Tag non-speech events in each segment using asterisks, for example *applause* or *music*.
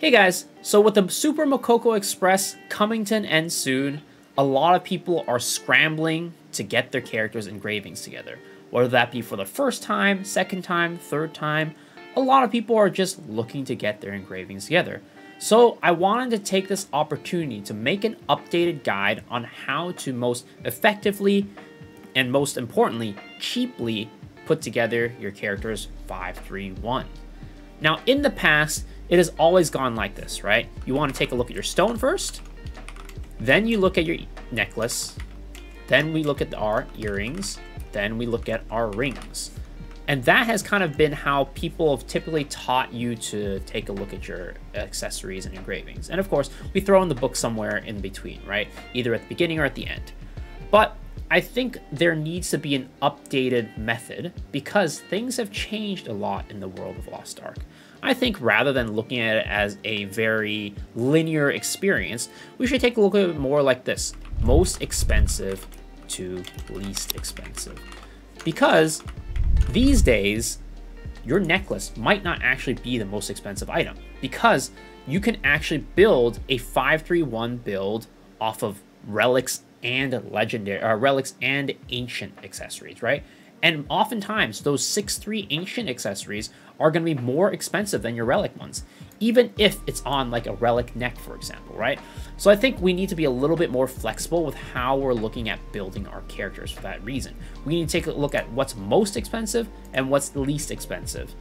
Hey guys, so with the Super Mokoko Express coming to an end soon, a lot of people are scrambling to get their characters' engravings together. Whether that be for the first time, second time, third time, a lot of people are just looking to get their engravings together. So I wanted to take this opportunity to make an updated guide on how to most effectively and most importantly, cheaply put together your character's 531. Now in the past, it has always gone like this, right? You want to take a look at your stone first, then you look at your necklace, then we look at our earrings, then we look at our rings. And that has kind of been how people have typically taught you to take a look at your accessories and engravings. And of course, we throw in the book somewhere in between, right? Either at the beginning or at the end. But I think there needs to be an updated method because things have changed a lot in the world of Lost Ark. I think rather than looking at it as a very linear experience, we should take a look at it more like this. Most expensive to least expensive. Because these days, your necklace might not actually be the most expensive item because you can actually build a 531 build off of relics and legendary uh, relics and ancient accessories, right? And oftentimes, those 6-3 ancient accessories are going to be more expensive than your relic ones, even if it's on like a relic neck, for example, right? So I think we need to be a little bit more flexible with how we're looking at building our characters for that reason. We need to take a look at what's most expensive and what's least expensive.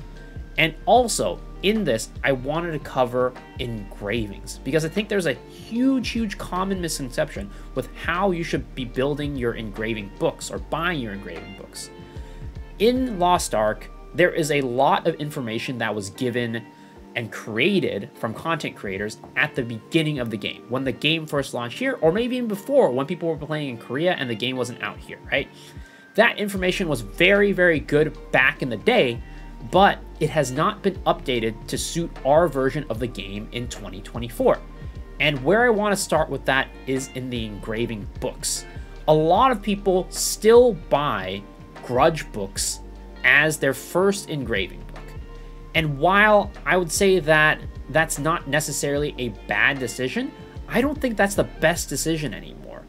And also, in this, I wanted to cover engravings because I think there's a huge, huge common misconception with how you should be building your engraving books or buying your engraving books. In Lost Ark, there is a lot of information that was given and created from content creators at the beginning of the game, when the game first launched here, or maybe even before when people were playing in Korea and the game wasn't out here, right? That information was very, very good back in the day, but it has not been updated to suit our version of the game in 2024. And where I want to start with that is in the engraving books. A lot of people still buy grudge books as their first engraving book. And while I would say that that's not necessarily a bad decision, I don't think that's the best decision anymore.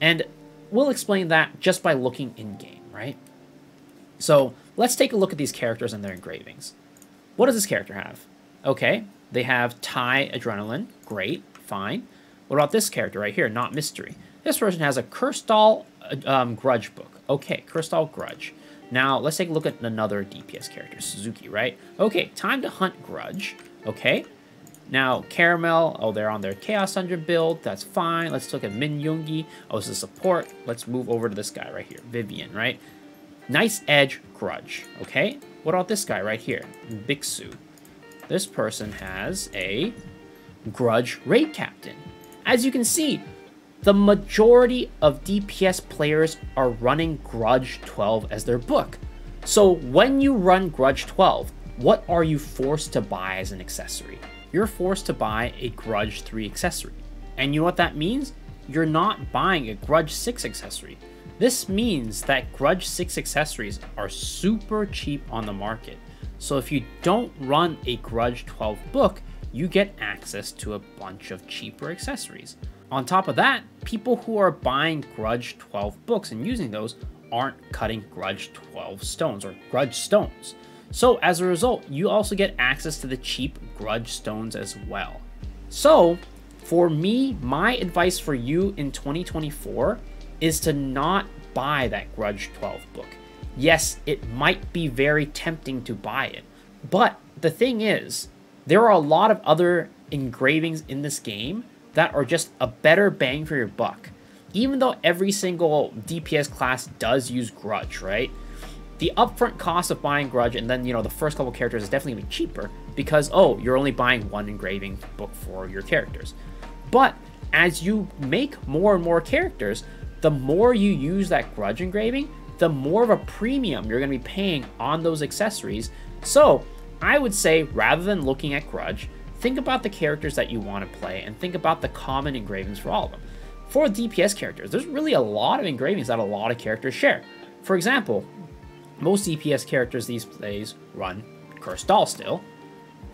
And we'll explain that just by looking in game, right? So let's take a look at these characters and their engravings. What does this character have? Okay, they have Thai Adrenaline. Great, fine. What about this character right here? Not Mystery. This person has a Cursed Doll um, Grudge book. Okay, Cursed Doll Grudge. Now, let's take a look at another DPS character, Suzuki, right? Okay, time to hunt Grudge. Okay. Now, Caramel, oh, they're on their Chaos Dungeon build. That's fine. Let's look at Min Yoongi. Oh, this is support. Let's move over to this guy right here, Vivian, right? Nice Edge Grudge, okay? What about this guy right here, Bixu? This person has a Grudge Raid Captain. As you can see, the majority of DPS players are running Grudge 12 as their book. So when you run Grudge 12, what are you forced to buy as an accessory? You're forced to buy a Grudge 3 accessory. And you know what that means? You're not buying a Grudge 6 accessory. This means that Grudge 6 accessories are super cheap on the market. So if you don't run a Grudge 12 book, you get access to a bunch of cheaper accessories. On top of that, people who are buying Grudge 12 books and using those aren't cutting Grudge 12 stones or Grudge stones. So as a result, you also get access to the cheap Grudge stones as well. So for me, my advice for you in 2024 is to not buy that Grudge 12 book. Yes, it might be very tempting to buy it, but the thing is, there are a lot of other engravings in this game that are just a better bang for your buck. Even though every single DPS class does use Grudge, right? The upfront cost of buying Grudge and then, you know, the first couple characters is definitely be cheaper because, oh, you're only buying one engraving book for your characters. But as you make more and more characters, the more you use that Grudge engraving, the more of a premium you're going to be paying on those accessories. So I would say rather than looking at Grudge, think about the characters that you want to play and think about the common engravings for all of them. For DPS characters, there's really a lot of engravings that a lot of characters share. For example, most DPS characters these days run Cursed Doll still,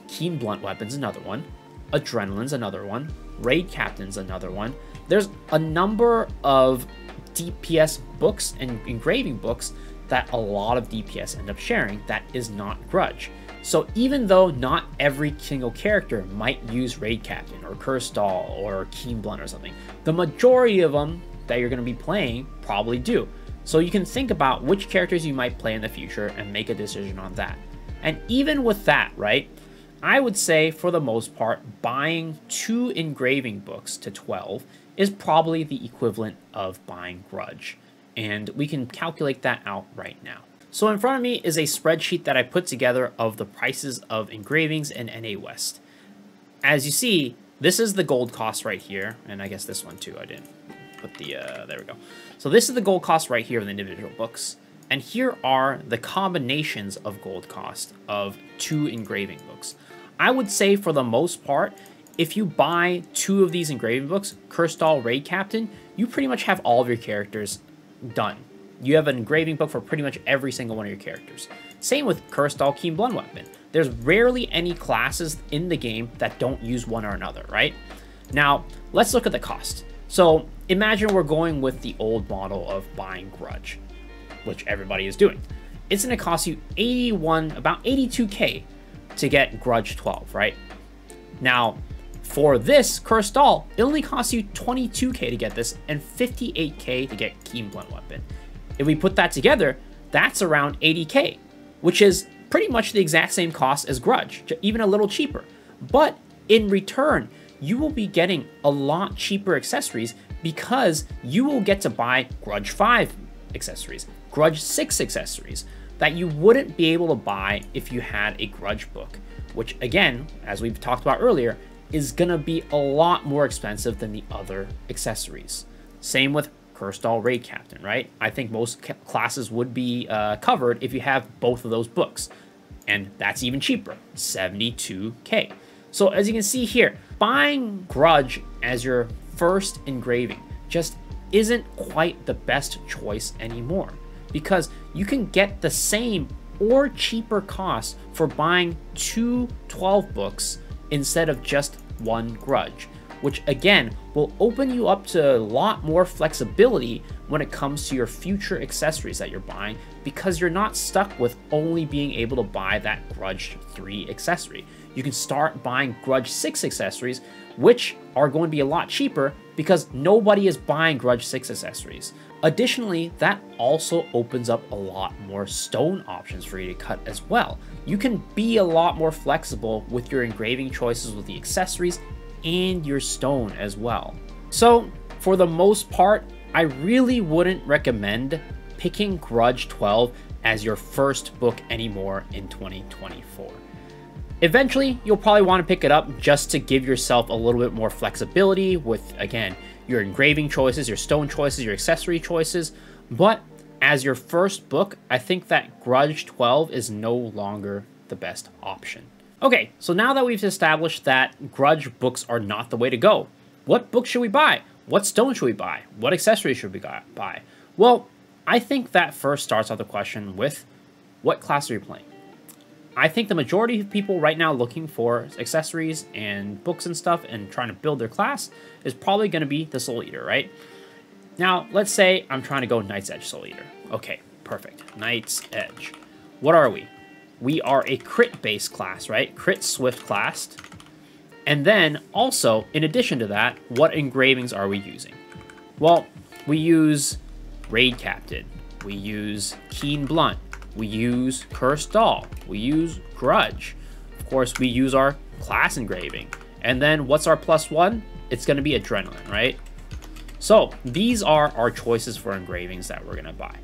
Keen Blunt Weapons another one, Adrenaline's another one. Raid Captain's another one. There's a number of DPS books and engraving books that a lot of DPS end up sharing that is not Grudge. So even though not every single character might use Raid Captain or Cursed Doll or Keen Blunt or something, the majority of them that you're going to be playing probably do. So you can think about which characters you might play in the future and make a decision on that. And even with that, right, I would say for the most part, buying two engraving books to 12 is probably the equivalent of buying Grudge. And we can calculate that out right now. So in front of me is a spreadsheet that I put together of the prices of engravings in NA West. As you see, this is the gold cost right here, and I guess this one too, I didn't put the, uh, there we go. So this is the gold cost right here of the individual books, and here are the combinations of gold cost of two engraving books. I would say for the most part, if you buy two of these engraving books, Doll Raid Captain, you pretty much have all of your characters done you have an engraving book for pretty much every single one of your characters. Same with Cursed Doll Keen Blunt Weapon. There's rarely any classes in the game that don't use one or another, right? Now, let's look at the cost. So imagine we're going with the old model of buying Grudge, which everybody is doing. It's gonna cost you 81, about 82k to get Grudge 12, right? Now, for this Cursed Doll, it only costs you 22k to get this and 58k to get Keen Blunt Weapon. If we put that together, that's around 80k, which is pretty much the exact same cost as Grudge, even a little cheaper. But in return, you will be getting a lot cheaper accessories because you will get to buy Grudge 5 accessories, Grudge 6 accessories that you wouldn't be able to buy if you had a Grudge book, which again, as we've talked about earlier, is gonna be a lot more expensive than the other accessories. Same with Doll Raid Captain, right? I think most classes would be uh, covered if you have both of those books. And that's even cheaper, 72k. So as you can see here, buying Grudge as your first engraving just isn't quite the best choice anymore because you can get the same or cheaper cost for buying two 12 books instead of just one Grudge which again will open you up to a lot more flexibility when it comes to your future accessories that you're buying because you're not stuck with only being able to buy that Grudge 3 accessory. You can start buying Grudge 6 accessories, which are going to be a lot cheaper because nobody is buying Grudge 6 accessories. Additionally, that also opens up a lot more stone options for you to cut as well. You can be a lot more flexible with your engraving choices with the accessories and your stone as well. So for the most part, I really wouldn't recommend picking Grudge 12 as your first book anymore in 2024. Eventually, you'll probably want to pick it up just to give yourself a little bit more flexibility with, again, your engraving choices, your stone choices, your accessory choices. But as your first book, I think that Grudge 12 is no longer the best option. Okay, so now that we've established that grudge books are not the way to go, what book should we buy? What stone should we buy? What accessories should we buy? Well, I think that first starts out the question with what class are you playing? I think the majority of people right now looking for accessories and books and stuff and trying to build their class is probably going to be the Soul Eater, right? Now, let's say I'm trying to go Night's Edge Soul Eater. Okay, perfect. Night's Edge. What are we? We are a crit-based class, right? Crit Swift class. And then also, in addition to that, what engravings are we using? Well, we use Raid Captain, we use Keen Blunt, we use Cursed Doll, we use Grudge. Of course, we use our class engraving. And then what's our plus one? It's going to be Adrenaline, right? So these are our choices for engravings that we're going to buy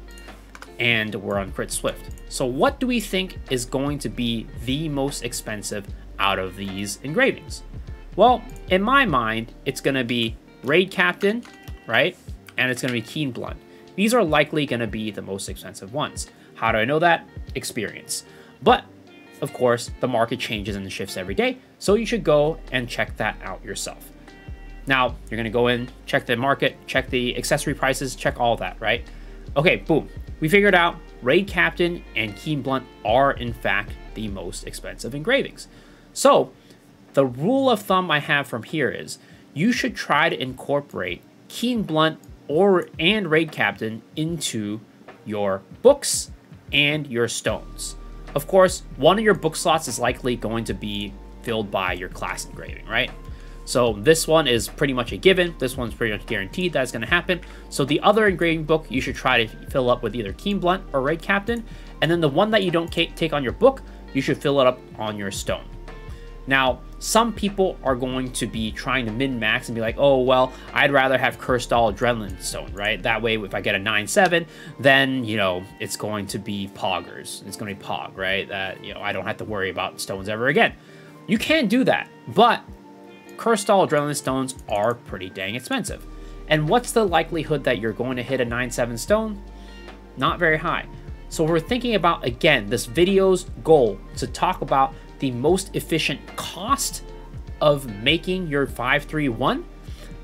and we're on Crit Swift. So what do we think is going to be the most expensive out of these engravings? Well, in my mind, it's going to be Raid Captain, right? And it's going to be Keen Blunt. These are likely going to be the most expensive ones. How do I know that? Experience. But, of course, the market changes and shifts every day, so you should go and check that out yourself. Now, you're going to go in, check the market, check the accessory prices, check all that, right? Okay, boom. We figured out Raid Captain and Keen Blunt are in fact the most expensive engravings. So the rule of thumb I have from here is you should try to incorporate Keen Blunt or and Raid Captain into your books and your stones. Of course, one of your book slots is likely going to be filled by your class engraving, right? So this one is pretty much a given. This one's pretty much guaranteed that's going to happen. So the other engraving book, you should try to fill up with either Keen Blunt or Raid Captain. And then the one that you don't take on your book, you should fill it up on your stone. Now, some people are going to be trying to min-max and be like, oh, well, I'd rather have Cursed Doll Adrenaline Stone, right? That way, if I get a 9-7, then, you know, it's going to be Poggers. It's going to be Pog, right? That, you know, I don't have to worry about stones ever again. You can do that, but Cursed Doll Adrenaline Stones are pretty dang expensive. And what's the likelihood that you're going to hit a 9-7 stone? Not very high. So we're thinking about, again, this video's goal to talk about the most efficient cost of making your 531,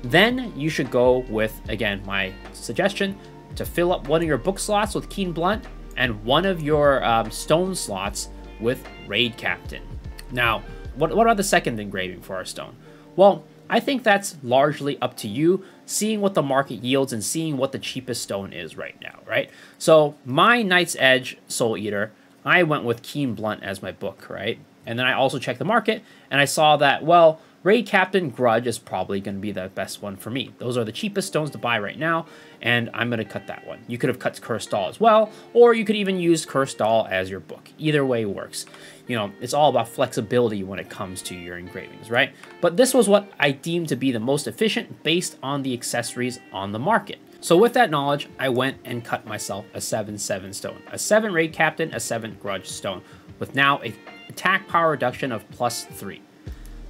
then you should go with, again, my suggestion to fill up one of your book slots with Keen Blunt and one of your um, stone slots with Raid Captain. Now, what, what are the second engraving for our stone? Well, I think that's largely up to you, seeing what the market yields and seeing what the cheapest stone is right now, right? So my Night's Edge Soul Eater, I went with Keen Blunt as my book, right? And then I also checked the market and I saw that, well, Raid Captain Grudge is probably going to be the best one for me. Those are the cheapest stones to buy right now, and I'm going to cut that one. You could have cut Cursed Doll as well, or you could even use Cursed Doll as your book. Either way works. You know, it's all about flexibility when it comes to your engravings, right? But this was what I deemed to be the most efficient based on the accessories on the market. So with that knowledge, I went and cut myself a 7-7 stone. A 7 Raid Captain, a 7 Grudge stone, with now a attack power reduction of plus 3.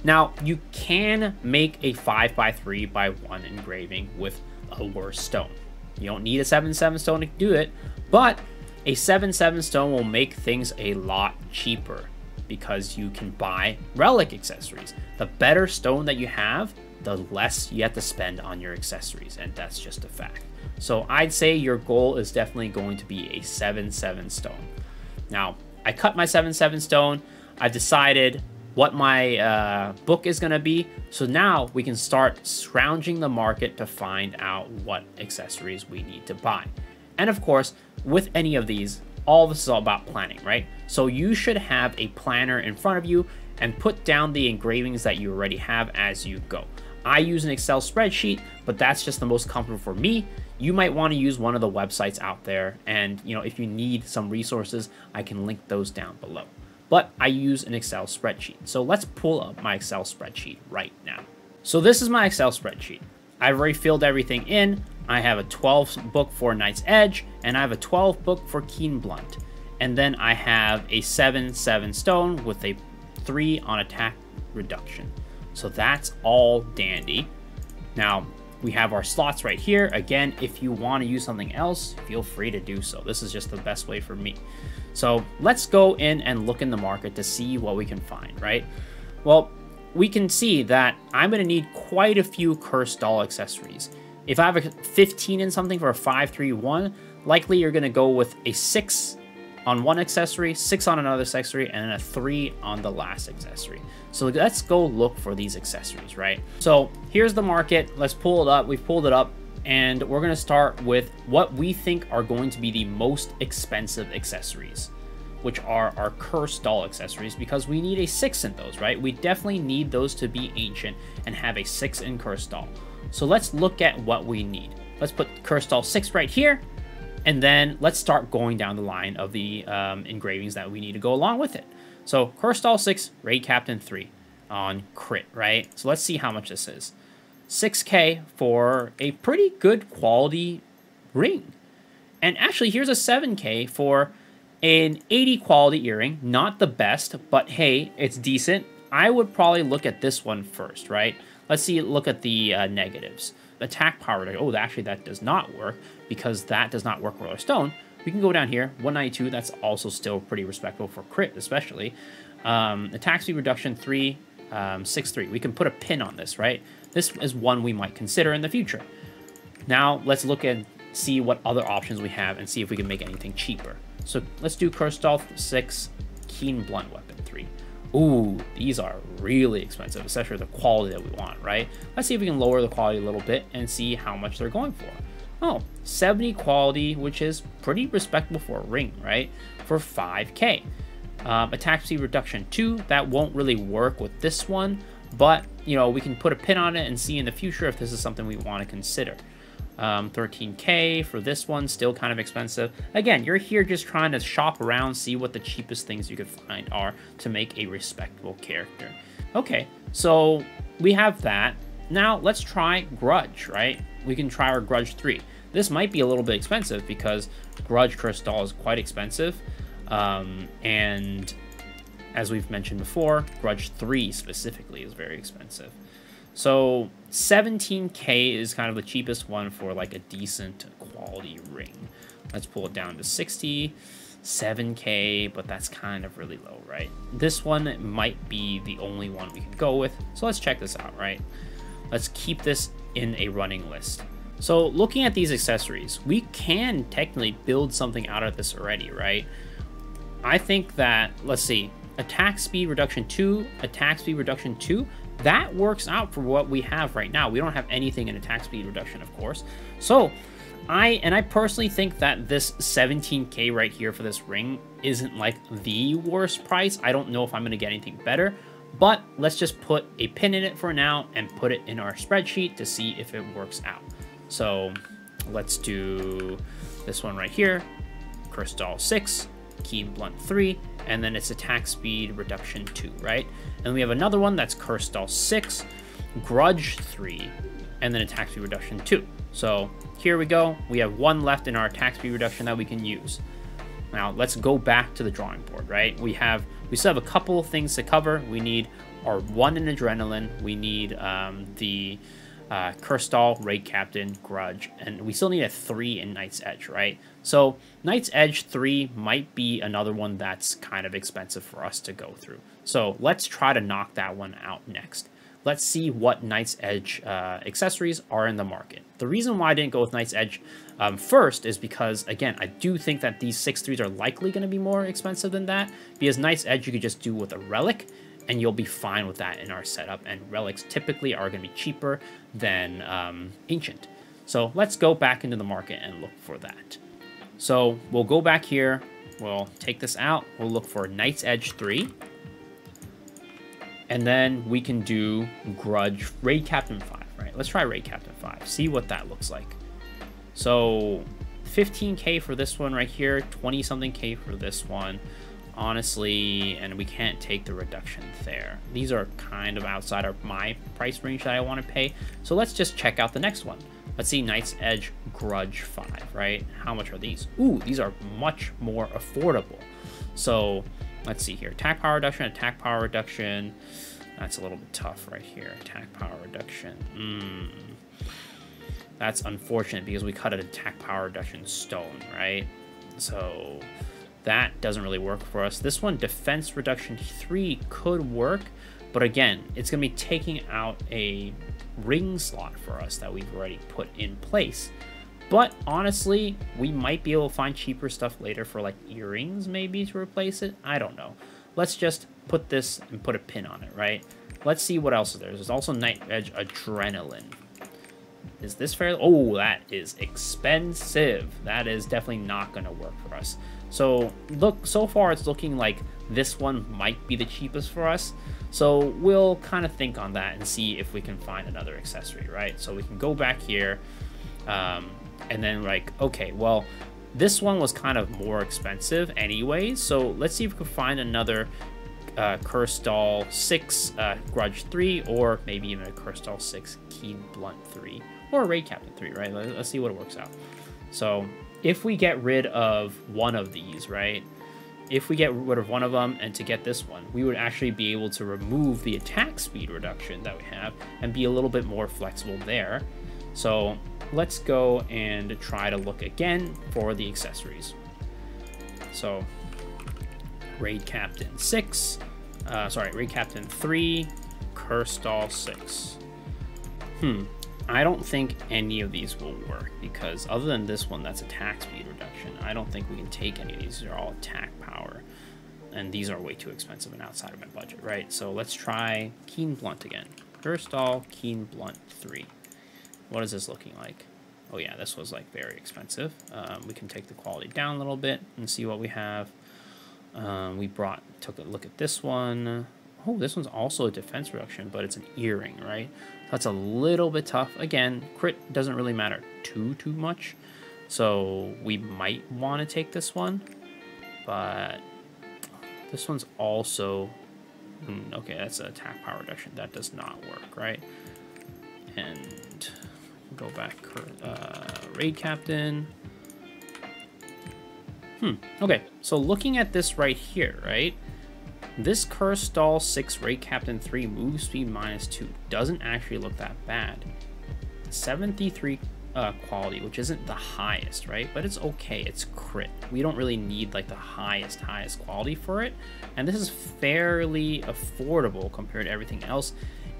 Now, you can make a 5 by 3 by 1 engraving with a worse stone. You don't need a 7-7 stone to do it, but a 7-7 stone will make things a lot cheaper because you can buy relic accessories. The better stone that you have, the less you have to spend on your accessories, and that's just a fact. So I'd say your goal is definitely going to be a 7-7 stone. Now, I cut my 7-7 stone. I've decided what my uh, book is going to be. So now we can start scrounging the market to find out what accessories we need to buy. And of course, with any of these, all this is all about planning, right? So you should have a planner in front of you and put down the engravings that you already have as you go. I use an Excel spreadsheet, but that's just the most comfortable for me. You might want to use one of the websites out there. And, you know, if you need some resources, I can link those down below but I use an Excel spreadsheet. So let's pull up my Excel spreadsheet right now. So this is my Excel spreadsheet. I've already filled everything in. I have a 12 book for Night's Edge, and I have a 12 book for Keen Blunt. And then I have a 7-7 stone with a 3 on attack reduction. So that's all dandy. Now, we have our slots right here. Again, if you want to use something else, feel free to do so. This is just the best way for me. So let's go in and look in the market to see what we can find, right? Well, we can see that I'm going to need quite a few cursed doll accessories. If I have a 15 in something for a 531, likely you're going to go with a 6 on one accessory, 6 on another accessory, and a 3 on the last accessory. So let's go look for these accessories, right? So here's the market. Let's pull it up. We've pulled it up and we're going to start with what we think are going to be the most expensive accessories which are our cursed doll accessories because we need a six in those right we definitely need those to be ancient and have a six in cursed doll so let's look at what we need let's put cursed doll six right here and then let's start going down the line of the um, engravings that we need to go along with it so doll six raid captain three on crit right so let's see how much this is 6K for a pretty good quality ring. And actually, here's a 7K for an 80 quality earring. Not the best, but hey, it's decent. I would probably look at this one first, right? Let's see, look at the uh, negatives. Attack power, oh, actually that does not work because that does not work with our stone. We can go down here, 192, that's also still pretty respectable for crit, especially. Um, attack speed reduction, 3, um, 6, 3. We can put a pin on this, right? This is one we might consider in the future. Now, let's look and see what other options we have and see if we can make anything cheaper. So let's do Cursed Doll 6, Keen Blunt Weapon 3. Ooh, these are really expensive, especially the quality that we want, right? Let's see if we can lower the quality a little bit and see how much they're going for. Oh, 70 quality, which is pretty respectable for a ring, right? For 5k. Um, attack speed reduction 2, that won't really work with this one, but, you know, we can put a pin on it and see in the future if this is something we want to consider. Um, 13k for this one, still kind of expensive. Again, you're here just trying to shop around, see what the cheapest things you could find are to make a respectable character. Okay, so we have that. Now let's try Grudge, right? We can try our Grudge 3. This might be a little bit expensive because Grudge Crystal is quite expensive. Um, and as we've mentioned before, Grudge 3 specifically is very expensive. So 17k is kind of the cheapest one for like a decent quality ring. Let's pull it down to 60, 7k, but that's kind of really low, right? This one might be the only one we can go with. So let's check this out, right? Let's keep this in a running list. So looking at these accessories, we can technically build something out of this already, right? I think that, let's see, attack speed reduction 2, attack speed reduction 2, that works out for what we have right now. We don't have anything in attack speed reduction, of course. So I, and I personally think that this 17k right here for this ring isn't like the worst price. I don't know if I'm going to get anything better, but let's just put a pin in it for now and put it in our spreadsheet to see if it works out. So let's do this one right here, Doll 6, Keen Blunt 3, and then it's attack speed reduction 2, right? And we have another one that's Doll 6, Grudge 3, and then attack speed reduction 2. So here we go. We have one left in our attack speed reduction that we can use. Now let's go back to the drawing board, right? We have we still have a couple of things to cover. We need our one in adrenaline. We need um, the uh, Cursed Raid Captain, Grudge, and we still need a 3 in Night's Edge, right? So Night's Edge 3 might be another one that's kind of expensive for us to go through. So let's try to knock that one out next. Let's see what Night's Edge uh, accessories are in the market. The reason why I didn't go with Night's Edge um, first is because, again, I do think that these 6-3s are likely going to be more expensive than that, because Night's Edge you could just do with a Relic, and you'll be fine with that in our setup. And relics typically are going to be cheaper than um, ancient. So let's go back into the market and look for that. So we'll go back here. We'll take this out. We'll look for Night's Edge 3. And then we can do Grudge Raid Captain 5, right? Let's try Raid Captain 5. See what that looks like. So 15k for this one right here. 20 something k for this one honestly, and we can't take the reduction there. These are kind of outside of my price range that I want to pay. So let's just check out the next one. Let's see Night's Edge Grudge 5, right? How much are these? Ooh, these are much more affordable. So let's see here. Attack power reduction, attack power reduction. That's a little bit tough right here. Attack power reduction. Mm. That's unfortunate because we cut an attack power reduction stone, right? So that doesn't really work for us. This one, defense reduction 3 could work, but again, it's going to be taking out a ring slot for us that we've already put in place. But honestly, we might be able to find cheaper stuff later for like earrings maybe to replace it. I don't know. Let's just put this and put a pin on it, right? Let's see what else is there. There's also Night Edge Adrenaline. Is this fair? Oh, that is expensive. That is definitely not going to work for us. So look, so far it's looking like this one might be the cheapest for us. So we'll kind of think on that and see if we can find another accessory, right? So we can go back here um, and then like, okay, well, this one was kind of more expensive anyway. So let's see if we can find another uh, Cursed Doll 6 uh, Grudge 3 or maybe even a Cursed Doll 6 Keen Blunt 3 or Raid Captain 3, right? Let's see what it works out. So if we get rid of one of these, right? If we get rid of one of them and to get this one, we would actually be able to remove the attack speed reduction that we have and be a little bit more flexible there. So let's go and try to look again for the accessories. So Raid Captain 6, uh, sorry, Raid Captain 3, Cursed Doll 6. Hmm, I don't think any of these will work because other than this one that's attack speed reduction, I don't think we can take any of these. These are all attack power. and these are way too expensive and outside of my budget, right? So let's try Keen Blunt again. First all, Keen Blunt 3. What is this looking like? Oh yeah, this was like very expensive. Um, we can take the quality down a little bit and see what we have. Um, we brought, took a look at this one. Oh, this one's also a defense reduction, but it's an earring, right? That's a little bit tough. Again, crit doesn't really matter too, too much. So we might want to take this one, but this one's also, mm, okay, that's an attack power reduction. That does not work, right? And go back, uh, raid captain. Hmm, okay, so looking at this right here, right? This Cursed Doll 6 Raid Captain 3 move speed minus 2 doesn't actually look that bad. 73 uh, quality, which isn't the highest, right? But it's okay, it's crit. We don't really need like the highest, highest quality for it. And this is fairly affordable compared to everything else.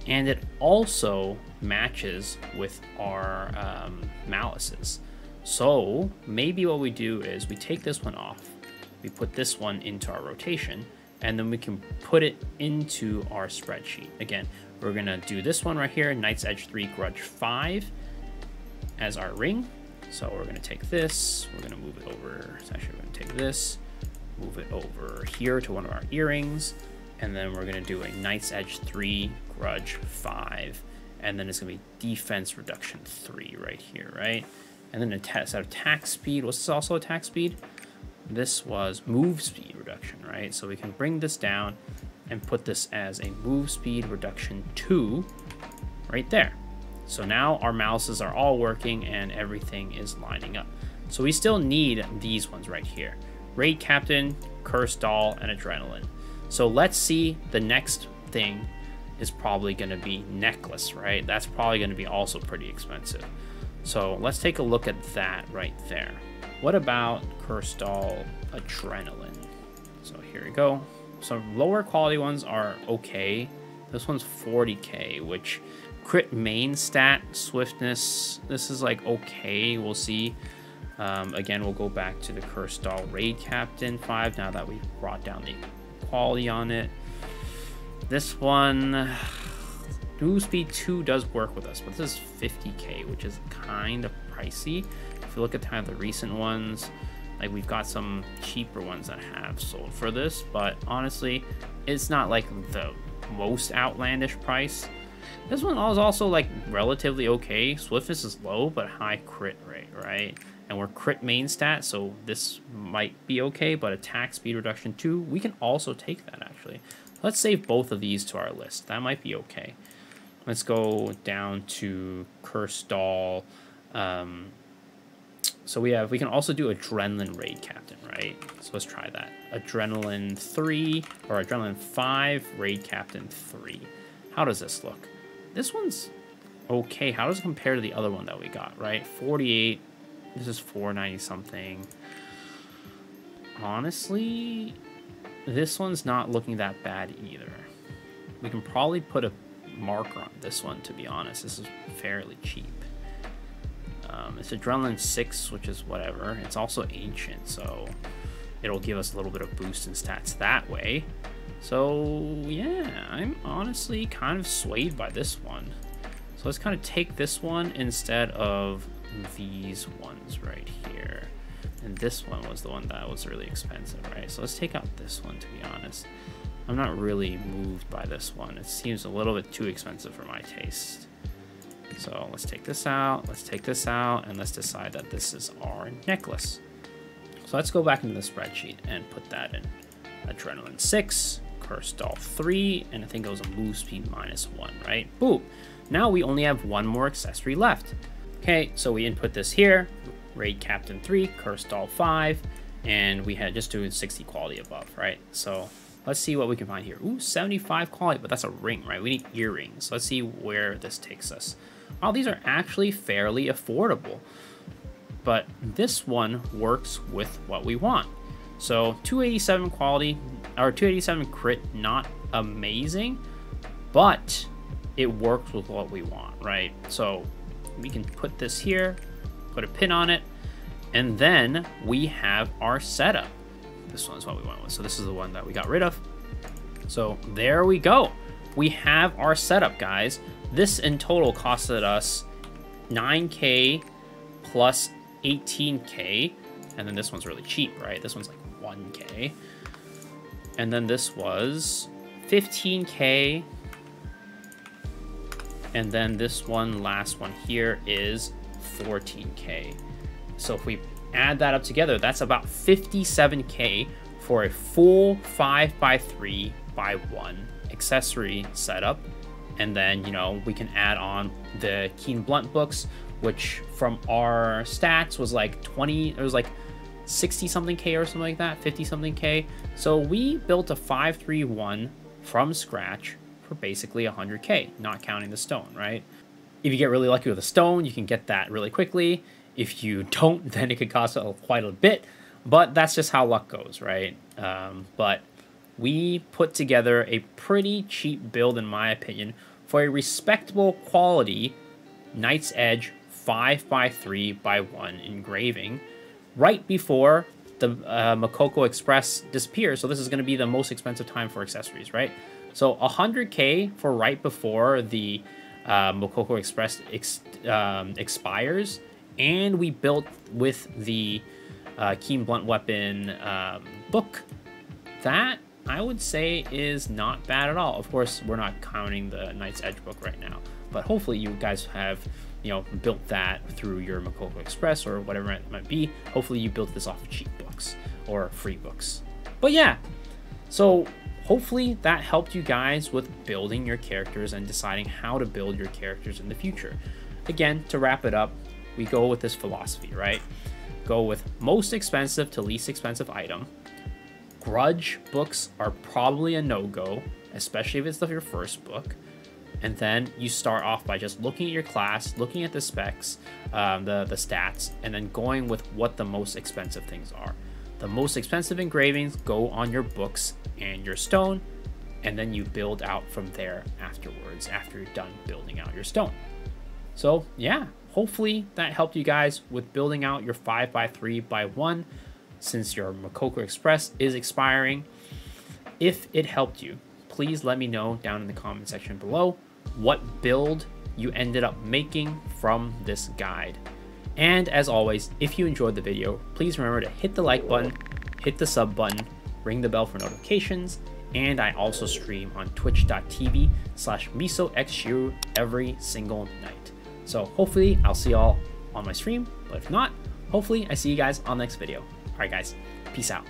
And it also matches with our um, malices. So maybe what we do is we take this one off, we put this one into our rotation, and then we can put it into our spreadsheet. Again, we're gonna do this one right here, Night's Edge 3 Grudge 5 as our ring. So we're gonna take this, we're gonna move it over, actually we're gonna take this, move it over here to one of our earrings, and then we're gonna do a Night's Edge 3 Grudge 5, and then it's gonna be Defense Reduction 3 right here, right? And then a test out attack speed, what's this also attack speed? This was move speed reduction, right? So we can bring this down and put this as a move speed reduction 2 right there. So now our mouses are all working and everything is lining up. So we still need these ones right here. Raid Captain, Curse Doll, and Adrenaline. So let's see the next thing is probably going to be Necklace, right? That's probably going to be also pretty expensive. So let's take a look at that right there. What about Doll Adrenaline? So here we go. Some lower quality ones are okay. This one's 40k, which crit main stat, swiftness, this is like okay, we'll see. Um, again, we'll go back to the Doll Raid Captain 5 now that we've brought down the quality on it. This one, *sighs* Move Speed 2 does work with us, but this is 50k, which is kind of pricey. If you look at kind of the recent ones, like we've got some cheaper ones that have sold for this, but honestly, it's not like the most outlandish price. This one is also like relatively okay. Swiftness is low, but high crit rate, right? And we're crit main stat, so this might be okay, but attack speed reduction too, we can also take that actually. Let's save both of these to our list. That might be okay. Let's go down to Curse Doll. Um, so we have, we can also do Adrenaline Raid Captain, right? So let's try that. Adrenaline 3, or Adrenaline 5, Raid Captain 3. How does this look? This one's okay. How does it compare to the other one that we got, right? 48. This is 490 something. Honestly, this one's not looking that bad either. We can probably put a marker on this one, to be honest. This is fairly cheap. Um, it's Adrenaline 6, which is whatever. It's also Ancient, so it'll give us a little bit of boost in stats that way. So yeah, I'm honestly kind of swayed by this one. So let's kind of take this one instead of these ones right here. And this one was the one that was really expensive, right? So let's take out this one, to be honest. I'm not really moved by this one. It seems a little bit too expensive for my taste. So let's take this out, let's take this out, and let's decide that this is our necklace. So let's go back into the spreadsheet and put that in. Adrenaline 6, Curse Doll 3, and I think it was a move speed minus 1, right? Boom. Now we only have one more accessory left. Okay, so we input this here, Raid Captain 3, Curse Doll 5, and we had just doing 60 quality above, right? So let's see what we can find here. Ooh, 75 quality, but that's a ring, right? We need earrings. Let's see where this takes us. All these are actually fairly affordable, but this one works with what we want. So 287 quality, or 287 crit, not amazing, but it works with what we want, right? So we can put this here, put a pin on it, and then we have our setup. this one's what we went with. So this is the one that we got rid of. So there we go. We have our setup, guys. This in total costed us 9k plus 18k. And then this one's really cheap, right? This one's like 1k. And then this was 15k. And then this one, last one here is 14k. So if we add that up together, that's about 57k for a full 5x3 by 1 accessory setup. And then, you know, we can add on the Keen Blunt books, which from our stats was like 20, it was like 60 something K or something like that, 50 something K. So we built a 531 from scratch for basically 100K, not counting the stone, right? If you get really lucky with a stone, you can get that really quickly. If you *laughs* don't, then it could cost quite a bit, but that's just how luck goes, right? Um, but we put together a pretty cheap build, in my opinion, for a respectable quality Night's Edge 5x3 by 1 engraving right before the uh, Mokoko Express disappears. So this is going to be the most expensive time for accessories, right? So 100k for right before the uh, Mokoko Express ex um, expires, and we built with the uh, Keen Blunt Weapon um, book. That I would say is not bad at all. Of course, we're not counting the Night's Edge book right now, but hopefully you guys have you know built that through your Mokoko Express or whatever it might be. Hopefully you built this off of cheap books or free books. But yeah, so hopefully that helped you guys with building your characters and deciding how to build your characters in the future. Again, to wrap it up, we go with this philosophy, right? Go with most expensive to least expensive item Grudge books are probably a no-go, especially if it's your first book. And then you start off by just looking at your class, looking at the specs, um, the, the stats, and then going with what the most expensive things are. The most expensive engravings go on your books and your stone, and then you build out from there afterwards, after you're done building out your stone. So yeah, hopefully that helped you guys with building out your 5 by 3 by 1 since your Mokoko Express is expiring. If it helped you, please let me know down in the comment section below what build you ended up making from this guide. And as always, if you enjoyed the video, please remember to hit the like button, hit the sub button, ring the bell for notifications, and I also stream on twitch.tv slash misoxshiru every single night. So hopefully I'll see y'all on my stream, but if not, hopefully I see you guys on the next video. All right, guys, peace out.